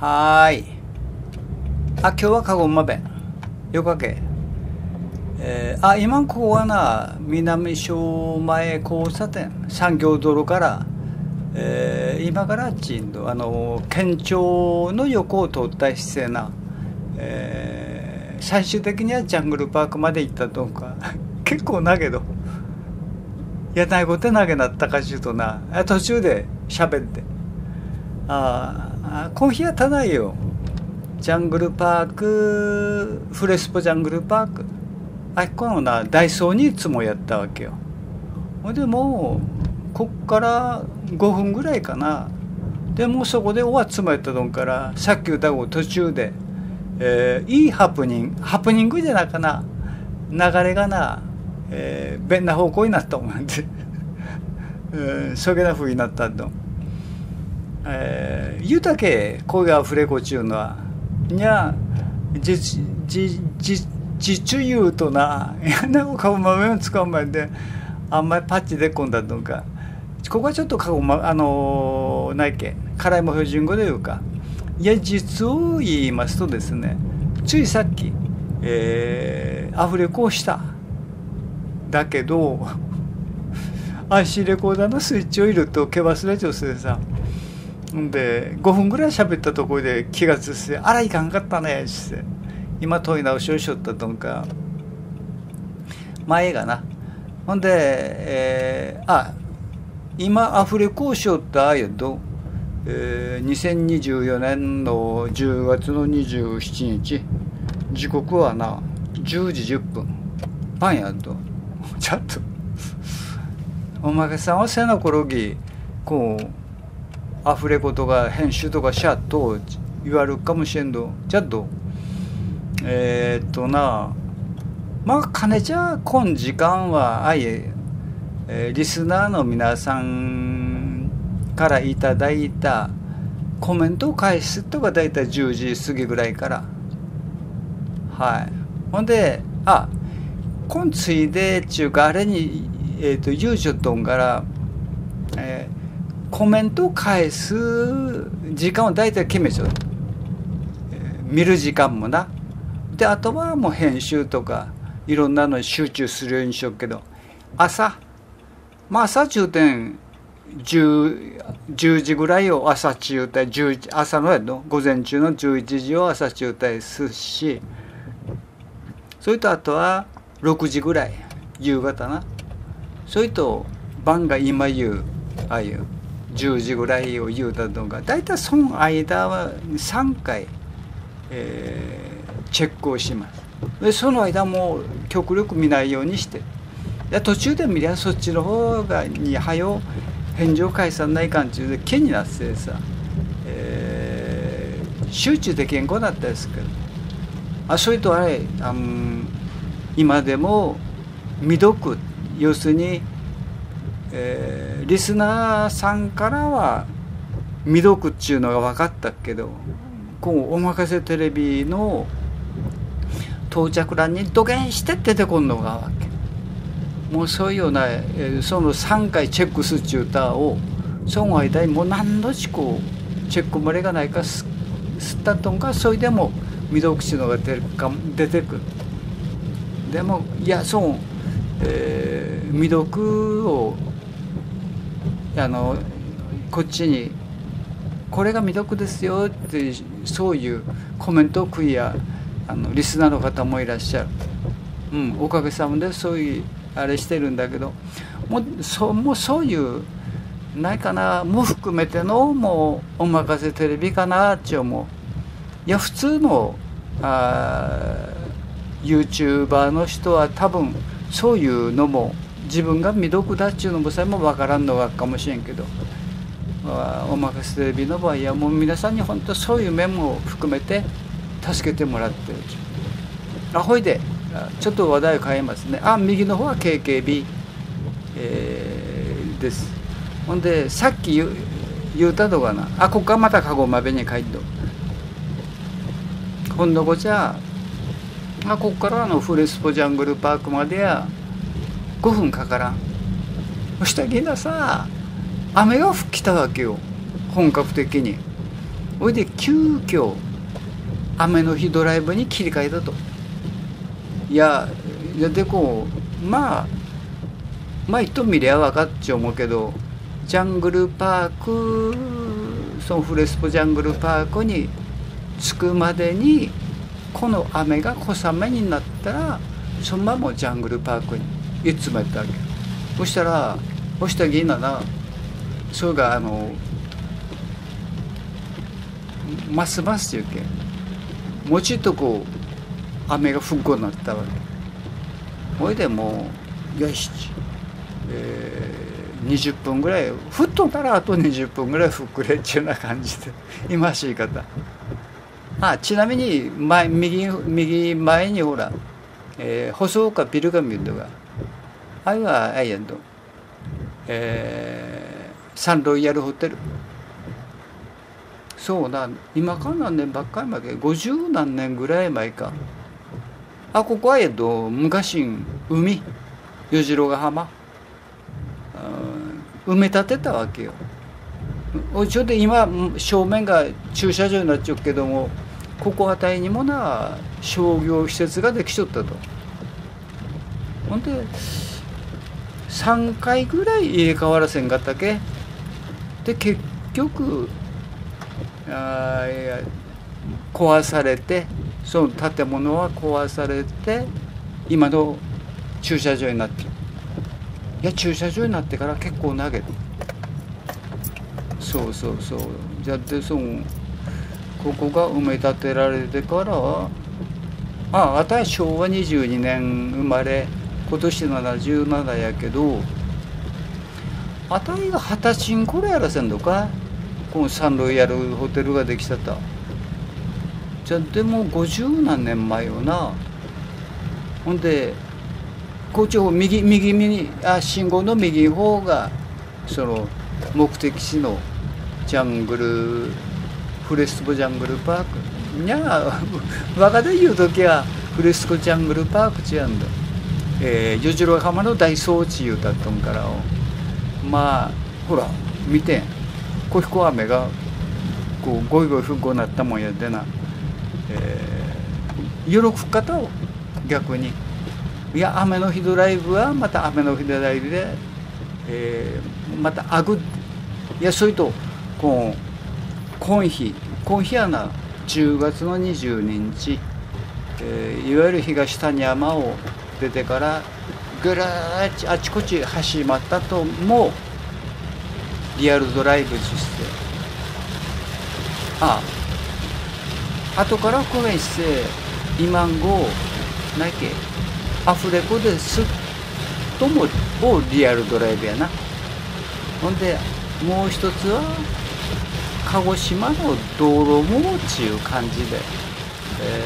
はーい。あ、今日はカゴマ弁。よかけ。えー、あ、今ここはな、南小前交差点、産業道路から、えー、今からちんど、あの、県庁の横を通った姿勢な、えー、最終的にはジャングルパークまで行ったとか、結構なけど、やないことなげなったかしゅうとな、途中で喋って。ああ、あコーヒーはただよ。ジャングルパークフレスポジャングルパーク。あっこのなダイソーにいつもやったわけよ。ほんでもうこっから5分ぐらいかな。でもそこで終わっつまやったどんからさっき歌う途中で、えー、いいハプニングハプニングじゃなかな。流れがな、えー、便な方向になったもんで、え ー、そげな風になったと。えー、言うたけ声があふれこちゅうのはにゃじじじじちゅ言うとなやなお顔豆を使う前であんまりパッチでこんだとかここはちょっとかごまあのー、ないけ辛いも標準語でいうか。いや実を言いますとですねついさっき、えー、アフレコをした。だけど IC レコーダーのスイッチを入れると毛忘れ女性さん。で5分ぐらい喋ったところで気がついて「あらいかんかったね」って。今問い直しをしよったとんか。前がな。ほんで、えー、あ今アフレコをしよったあやど、えー、2024年の10月の27日。時刻はな10時10分。パンやと。ちょっと。おまけさんは背の転ぎこうアフレコとか編集とかしゃと言われるかもしれんど。じゃっとえー、っとな。まあ金ちゃ今時間はあいええー、リスナーの皆さんからいただいたコメントを返すとか大体10時過ぎぐらいから。はい。ほんであ今ついでっちゅうかあれにえっ、ー、とゆうちょとんからえーコメントを返す時間を大体決めちゃう、見る時間もな。であとはもう編集とかいろんなのに集中するようにしようけど。朝まあ朝中点 10, 10時ぐらいを朝中帯10朝のやの午前中の11時を朝中帯するしそれとあとは6時ぐらい夕方な。それと晩が今言うああいう10時ぐらいを言うたのが大体その間は3回、えー、チェックをします。でその間も極力見ないようにして。で途中で見りゃそっちの方がにはよ返事を返さないかんちゅうで気になってさ、えー、集中できんこだったですけど。あそれとあれあの今でも未読要するにえー、リスナーさんからは未読っちゅうのが分かったけどこうおまかせテレビの到着欄に土下して出てこんのがわけ。もうそういうような、えー、その3回チェックすっちゅう歌をその間にもう何度しこうチェック漏れがないかすったとんかそれでも未読っちゅうのが出るか出てくる。でもいやそう、えー、未読をあのこっちに「これが魅力ですよ」ってそういうコメントを食いやあのリスナーの方もいらっしゃる、うん、おかげさまでそういうあれしてるんだけどもうそもうそういうないかなも含めてのもうおまかせテレビかなって思う。いや普通のあ YouTuber の人は多分そういうのも自分が未読だっちゅうのもさえも分からんのがかもしれんけどおまかせテレビの場合はもう皆さんに本当そういう面も含めて助けてもらってるあほいでちょっと話題を変えますね。あ右の方は KKB、えー、です。ほんでさっき言言うたのがな。あここからまたカゴまべに帰っと今度こちゃあここからあのフレスポジャングルパークまでや5分かからん。そしたらみんなさ雨が降ってきたわけよ。本格的に。ほいで急遽雨の日ドライブに切り替えたと。いやいやでこうまあまあ一見りゃ分かっちゃ思うけどジャングルパークそのフレスポジャングルパークに着くまでにこの雨が小雨になったらそのままジャングルパークに。いつもやったわけ。そしたらそしたらぎなな。それがあのますますっていうけもちっとこう雨が降っこになったわけ。ほいでもうよし、えー、20分ぐらい降っとったらあと20分ぐらいふっくれっちゅうような感じで今しい方。あちなみに前右右前にほら、えー、細岡ビルが見るのがあれはあれやんと、えー、サンロイヤルホテル。そうな今から何年ばっかり前五十何年ぐらい前か。あここはえっと昔海与次郎ヶ浜。埋め立てたわけよ。ちょっと今正面が駐車場になっちゃうけどもここ辺りにもな商業施設ができちゃったと。ほんで3回ぐらい入れ替わらせんかったけ？で結局あいや壊されてその建物は壊されて今の駐車場になっていや駐車場になってから結構投げた。そうそうそう。じゃでそのここが埋め立てられてからああたは昭和22年生まれ今年77やけどあたいが二十歳ん頃やらせんのか？このサンロイヤルホテルができたた。じゃでも50何年前よな。ほんでこっち方右右にあ信号の右方がその目的地のジャングルフレスコジャングルパーク。にゃあ若で言う時はフレスコジャングルパークちやんだ。えー、与次郎浜の大装置言うたとんからまあほら見て小彦雨がこうゴイゴイふっこなったもんやでな、えー、喜ぶ方を逆に。いや雨の日ドライブはまた雨の日ドライブで、えー、またあぐいやそれとこう今日今日やな。10月の22日、えー、いわゆる東谷山を出てからぐるーっあちこち走り回ったともリアルドライブして。ああ後からこれして今後ないけアフレコですっともをリアルドライブやな。ほんでもう一つは鹿児島の道路もっていう感じで、え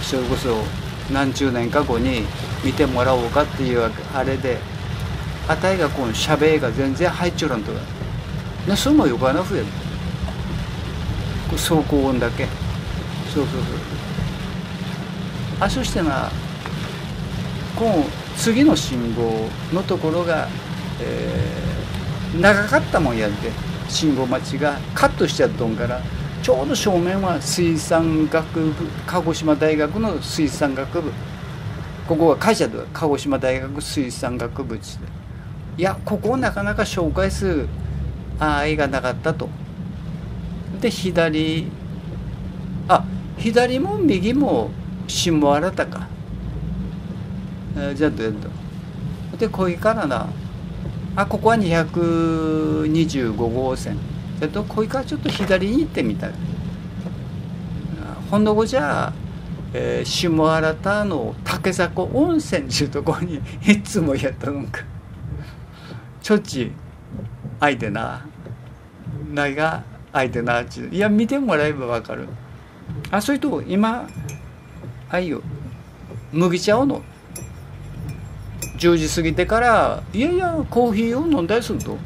ー、それこそ何十年か後に見てもらおうかっていうあれで。あたいがこのしゃべりが全然入っちゃらんとか。なそもよかなふや走行音だけ。そうそうそう。あそしてなこの次の信号のところが、えー、長かったもんやって信号待ちがカットしちゃっとんから。ちょうど正面は水産学部鹿児島大学の水産学部。ここは会社で鹿児島大学水産学部でいやここをなかなか紹介する愛がなかったと。で左あ左も右も下新たかじゃあどうやっでこいからなあここは225号線それとこいからちょっと左に行ってみたい。ほんの後じゃ、えー、下新田の竹迫温泉っていうところにいつもやったのか。ちょっち相手なな。いが相手なっちいや見てもらえばわかる。あそれと今あいよ麦茶をの10時過ぎてからいやいやコーヒーを飲んだりすると。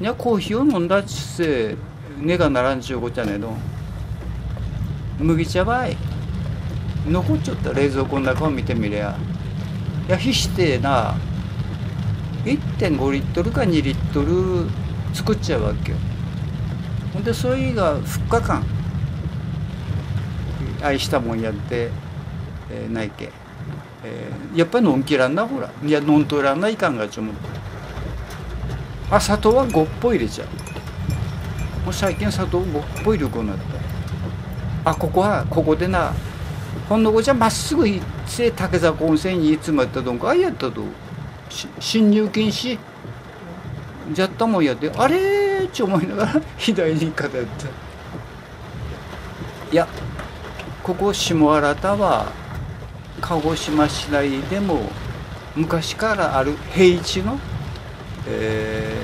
いやコーヒーを飲んだっちって根がならんちゅうこっちゃねえの麦茶ばい残っちゃった冷蔵庫の中を見てみりゃいやひしてな1.5リットルか2リットル作っちゃうわけよほんでそれが2日間愛したもんやって、えー、ないけ、えー、やっぱり飲んきらんなほらいや飲んとらんないかんがちょもあ砂糖はごっぽい入れちゃう。もう最近砂糖ごっぽ入れるようになった。あここはここでなほんのこじゃまっすぐ行って竹坂温泉にいつもやったどんかあいやったと侵入禁止。じゃったもんやって。あれっち思いながら左に方やった。いやここ下新田は鹿児島市内でも昔からある平地の、えー、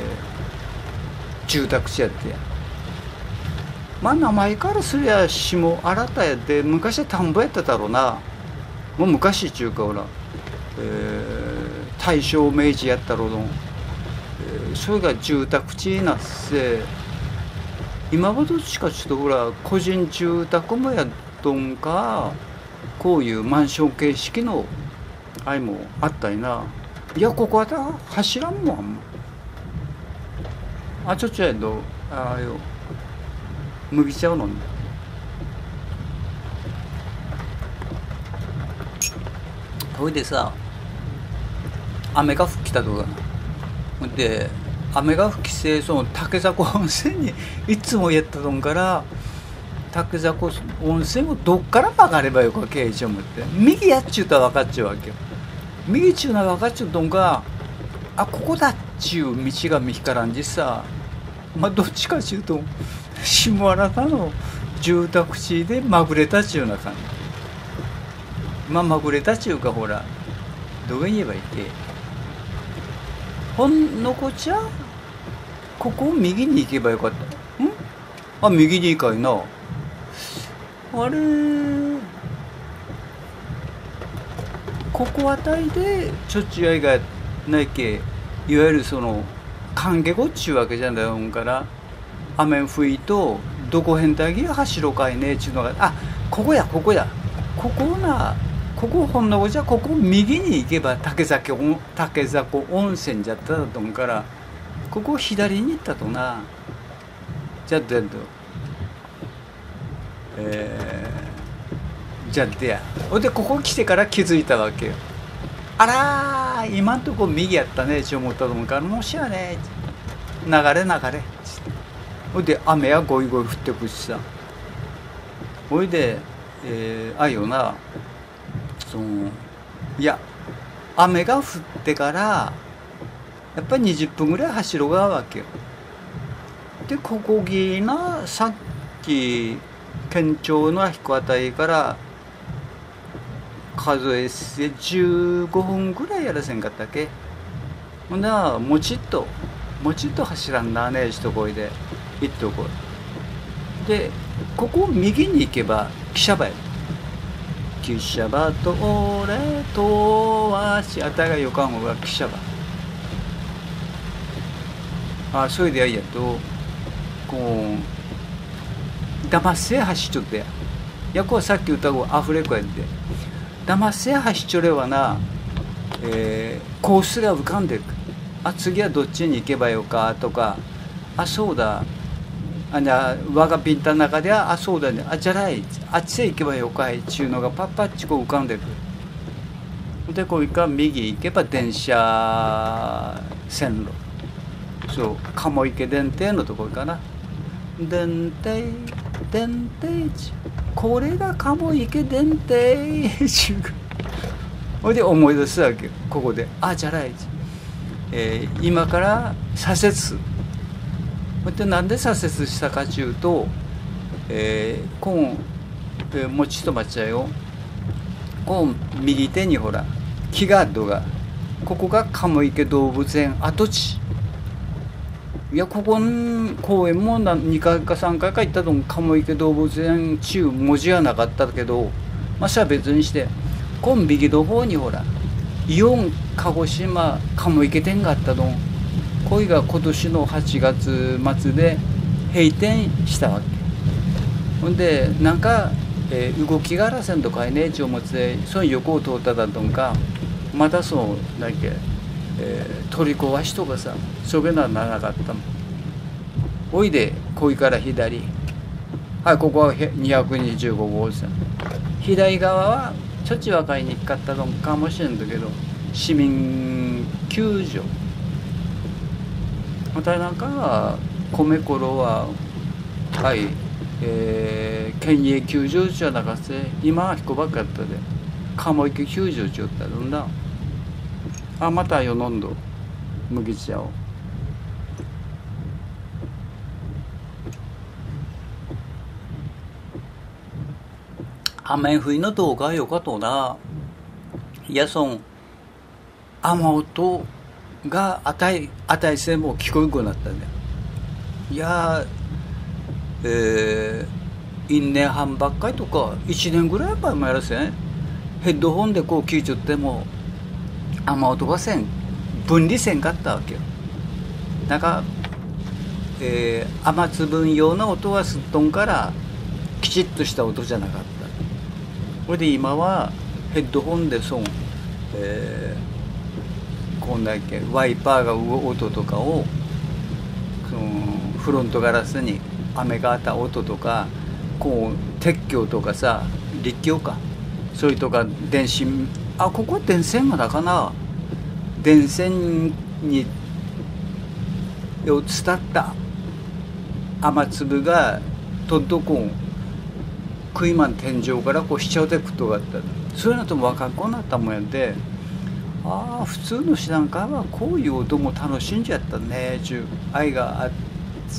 住宅地やって。まあ名前からすりゃ下新田やって昔は田んぼやっただろうな。もう昔っちゅうかほら、えー、大正明治やったろうの、えー、それが住宅地になって。今はどっちかちょっとほら個人住宅もやっとんか。こういうマンション形式のあいもあったいな。いやここは走らんもあんま。あちょちょやどああよ。麦茶を飲んで。ほいでさ雨が降きたとかな。で雨が吹きせその竹迫温泉にいつもやったとんから竹迫温泉をどっから曲がればよかけいち思って。右やっちゅうとは分かっちゃうわけよ。右っちゅうのは分かっちゅうとんかあここだっちゅう道が見光らんじさ。まあどっちかちゅうと下新たの住宅地でまぐれたっちゅうな感じ。まあまぐれたっちゅうかほらどう言えばいいけほんのこちゃここを右に行けばよかった。ん？あ右に行かいな。あれここあたりでちょっちゅいがないけいわゆるその関係語っちゅうわけじゃないから雨吹いとどこへんだけ走ろかいねっちゅうのがあここやここや。ここなここほんのこじゃここ右に行けば竹崎竹迫温泉じゃったと思うからここ左に行ったとな。じゃあどうえー、じゃあでや。ほんでここ来てから気づいたわけよ。あら今んとこ右やったねって思ったと思うからもしやね流れ流れ。ほいで雨やゴイゴイ降ってくしさ。ほいで、えー、あいよなそのいや雨が降ってからやっぱり20分ぐらい走ろうがわけよ。でここぎなさっき県庁の彦あたりから数えて15分ぐらいやらせんかったっけ？ほんならもちっともちっと走らんなね一声で。行っとこい。でここ右に行けば汽車場や。汽車場と俺とわしあたがよかんほうが汽車場。あそれでやいやとこう騙せ走っちょってや。やこはさっき歌うアフレコやって。騙せ走っちょれはな、えー、コースが浮かんでる。あ次はどっちに行けばよかとか。あそうだ。あじゃあ我がピンタの中ではあそうだね。あじゃない。あっちへ行けばよかい。っちゅうのがパッパッチこう浮かんでくる。でこういか右行けば電車線路。そう。鴨池電停のところかな。電停。電停地。これが鴨池電停ちゅうほいで思い出すわけここで。あじゃない、えー、今から左折。ほいでなんで左折したかちゅうと、えー、こん、えー、もうちょっと待っちゃうよこん右手にほら木があるがここが鴨池動物園跡地。いやここ公園も2回か3回か行ったと思う鴨池動物園中文字はなかったけどまあさ別にしてこん右の方にほらイオン鹿児島鴨池店があったと思う。恋が今年の8月末で閉店したわけ。ほんでなんか、えー、動きがらせんとかいねちを持ってその横を通っただとかまたそうなんけ、えー、取り壊しとかさそげなならなかったもん。おいでこいから左。はいここは225号線。左側はちょっち分かりにくかったのかもしれんだけど市民救助。またなんか米頃ははいえー、県営救助じゃなかせ今は彦ばっかったで鴨池救助ちゅったんだ。あまたよ飲んど麦茶を。雨降りの動画よかとな。いや、そん、雨音が値、値せも聞こえなくなったね。いや、えー、1年半ばっかりとか、1年ぐらい前もやらせん。ヘッドホンでこう聞いちゃっても、雨音がせん、分離せんかったわけよ。なんか、えー、雨粒用の音はすっとんから、きちっとした音じゃなかった。これで今はヘッドホンでその、えー、こんだけワイパーが動く音とかをそのフロントガラスに雨が当た音とかこう鉄橋とかさ立橋かそれとか電信あここ電線がだかな。電線にを伝った。雨粒がとっとこう食いまん天井からこうしちゃうてくとがあった。そういうのとも若くなったもんやで。ああ普通の知らんかはこういう音も楽しんじゃったね。ちゅう愛があっ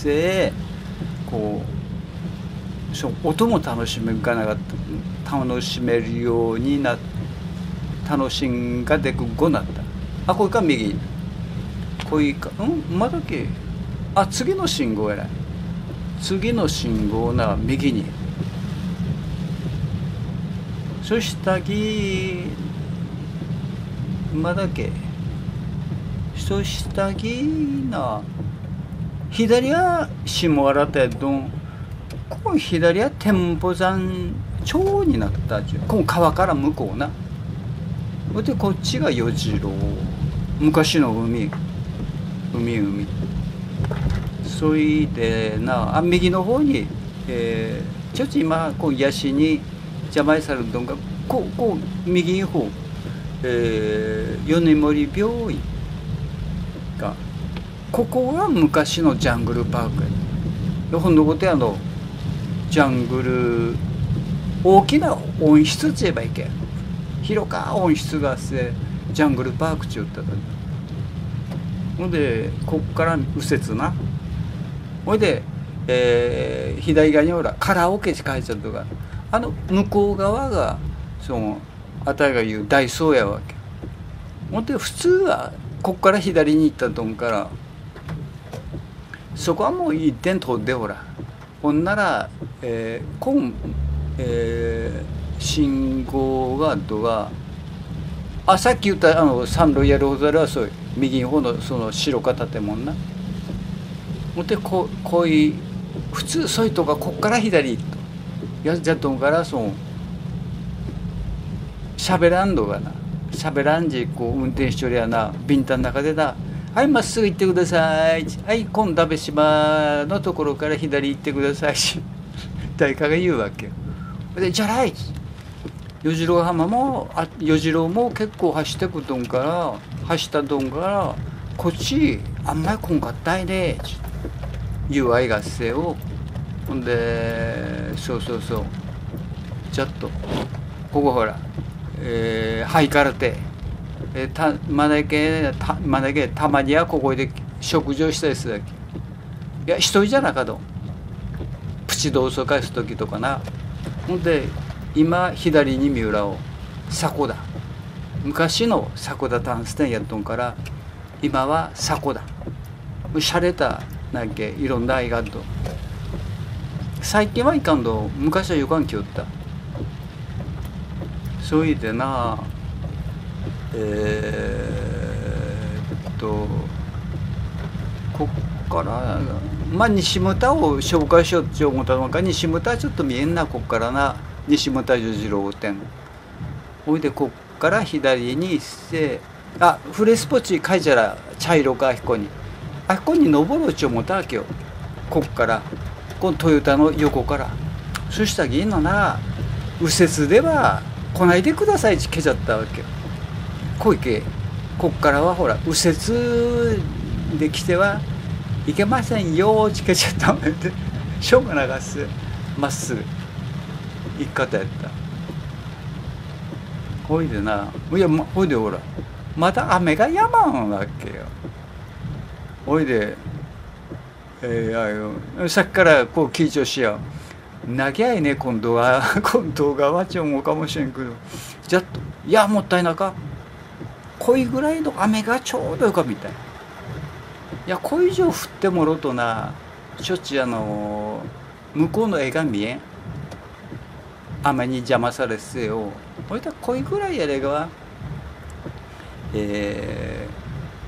てこうそう音も楽しめがなかった。楽しめるようにな楽しんがでくごなった。あこれか右。こいか。うん？まだけ。あ次の信号やな。い次の信号な右に。そしたぎまだけ。そしたぎな。左は下原てどん。ここ左は天保山町になったじゃこの川から向こうな。でこっちが与次郎。昔の海。海海。そいでなあ右の方に、えー、ちょっと今こうヤシに邪魔されるどんがこうこう右の方、えー、米森病院が。ここが昔のジャングルパークや。ほんのことやのジャングル大きな温室って言えばいけん。広か温室があってジャングルパークちゅうったほんでこっから右折な。ほいで、えー、左側にほらカラオケって書いちゃうとかあの向こう側がそのあたりが言う大層やわけ。ほんで普通はこっから左に行ったと思うからそこはもう一点通ってほら。ほんなら、えー、こん、えー、信号がどがあさっき言ったあのサンロイヤルホテルはそう右の方のその白か建物な。ほんでここういう普通そういうとここっから左と。やじゃとんからその喋らんのがな。喋らんじこう運転しとりゃなビンタの中でな「はいまっすぐ行ってください」「はい今度鍋島のところから左行ってください」誰かが言うわけよ。で「じゃらい」与次郎浜もあ与次郎も結構走ってくとんから走ったとんからこっちあんまりこんかったいねいう愛合戦を。ほんでそうそうそう。ちょっとここほら、えー、ハイカラテ、えー、たまだけたまだけたまにはここで食事をしたりするわけ。いや一人じゃなかと。プチ同窓会する時とかな。ほんで今左に三浦を迫田。昔の迫田タンス店やっとんから今は迫田。しゃれたなんけいろんな愛があると。最近はいかんど昔はよかんきよった。そいでな。えー、っとこっからまあ西牟田を紹介しようって思ったのか西牟田はちょっと見えんなこっからな。西牟田十字路店ほいでこっから左にしてあフレスポチ書いちゃら茶色かあひこに。あひこに登ろうち思ったわけよ。こっから。このトヨタの横から。そしたらいいのな右折では来ないでくださいってけちゃったわけよ。小池こっからはほら右折で来てはいけませんよってけちゃったってしょうがなかっす。まっすぐ。行き方やった。ほいでないやほいでほらまた雨がやまんわけよ。ほいでえー、あさっきからこう緊張しよう。なきゃいね今度は。今度がはち思うかもしれんけど。じゃっといやもったいなかこいぐらいの雨がちょうどよかみたいいやこれ以上降ってもろとなしょっちゅうあの向こうの絵が見えん。雨に邪魔されてよほいたらこいぐらいやれがえ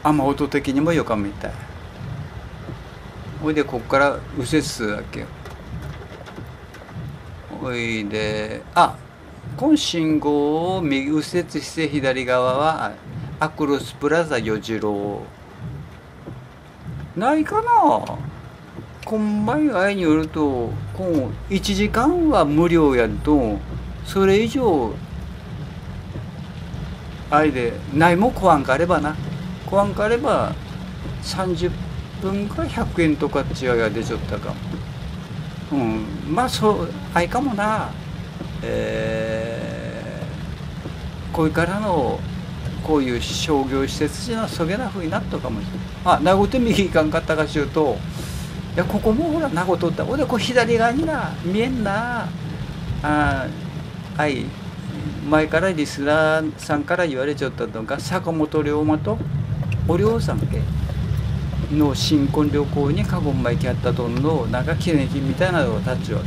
ー、雨音的にもよかみたい。ほいでこっから右折するわけよ。ほいであ今信号を右右折して左側はアクロスプラザ与次郎。ないかな？こんばんあいによるとこう1時間は無料やるとそれ以上あいでないも怖んかればな。怖んかれば30分か100円とか違いが出ちゃったかも。うんまあそうあいかもな。えー、これからのこういう商業施設じゃそげなふうになったかもしれないあ名護って右行かんかったかしゅうといやここもほら名護取った。ほんでこう左側にな見えんなあはい前からリスナーさんから言われちゃったのが坂本龍馬とお龍さんけの新婚旅行に過言前来あったとんのなんか記念碑みたいなのを立ちは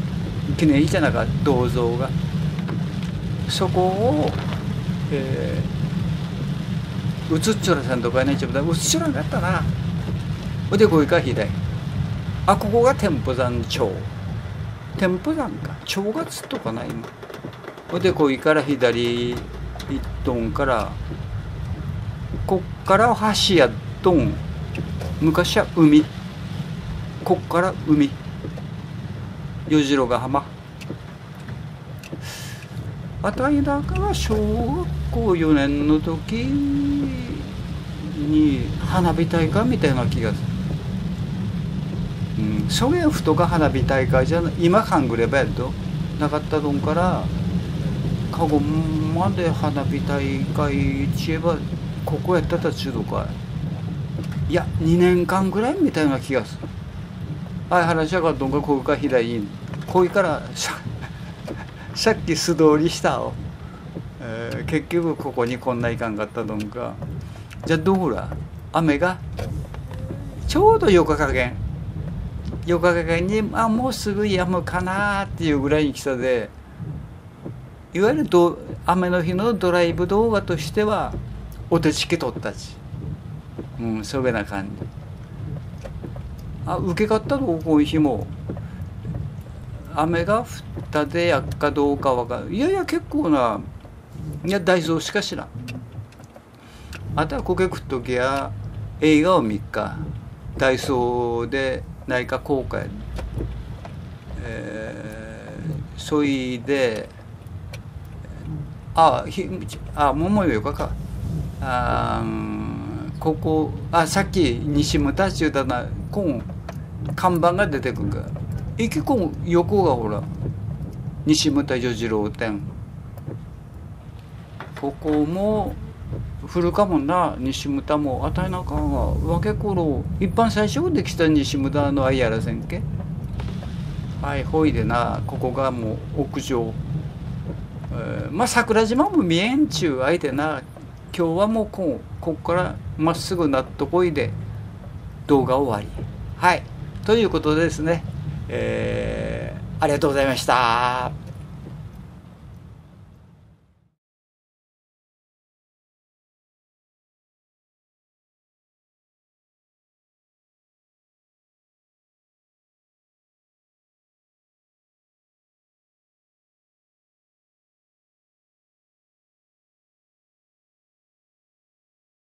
記念碑じゃなか銅像が。そこを、えー、うつっちょらさんとかねちょっとうつっちょらがあったな。ほでこいか左。あここが天保山町。天保山か。正月とかな今ほでこいから左一トンからこっから橋やっとん。昔は海。こっから海。与次郎ヶ浜。あたいだから小学校4年の時に花火大会みたいな気がする。うん、そげふとが花火大会じゃない今考えればやとなかったどんから過去まで花火大会ちえばここやったたちゅうとかいや2年間ぐらいみたいな気がする。はい話しゃがどんかこうか左にこういからささっき素通りした。を、えー、結局ここにこんないかんかったどんかじゃあどうら雨がちょうど4日加減4日加減にあもうすぐ止むかなっていうぐらいに来たでいわゆるど雨の日のドライブ動画としてはお手つき取ったちうんそげな感じ。あ受け方のこういう日も雨が降ったでやっかどうかわかるいやいや結構ないや大蔵しかしら。あとはこけくっときや映画を見っか。ダイソーで内科公開。えー、そいであひあ桃よかか。あここあさっき西牟田中だなこん看板が出てくるか。ら駅こん横がほら西牟田女次郎店。ここも古かもな西牟田もあたいなかんがわけころ一般最初できた西牟田のあいやらせんけはいほいでなここがもう屋上、えー、まあ桜島も見えんちゅう相手な。今日はもうこうここからまっすぐなっとこいで動画終わり。はいということでですね、えー、ありがとうございました。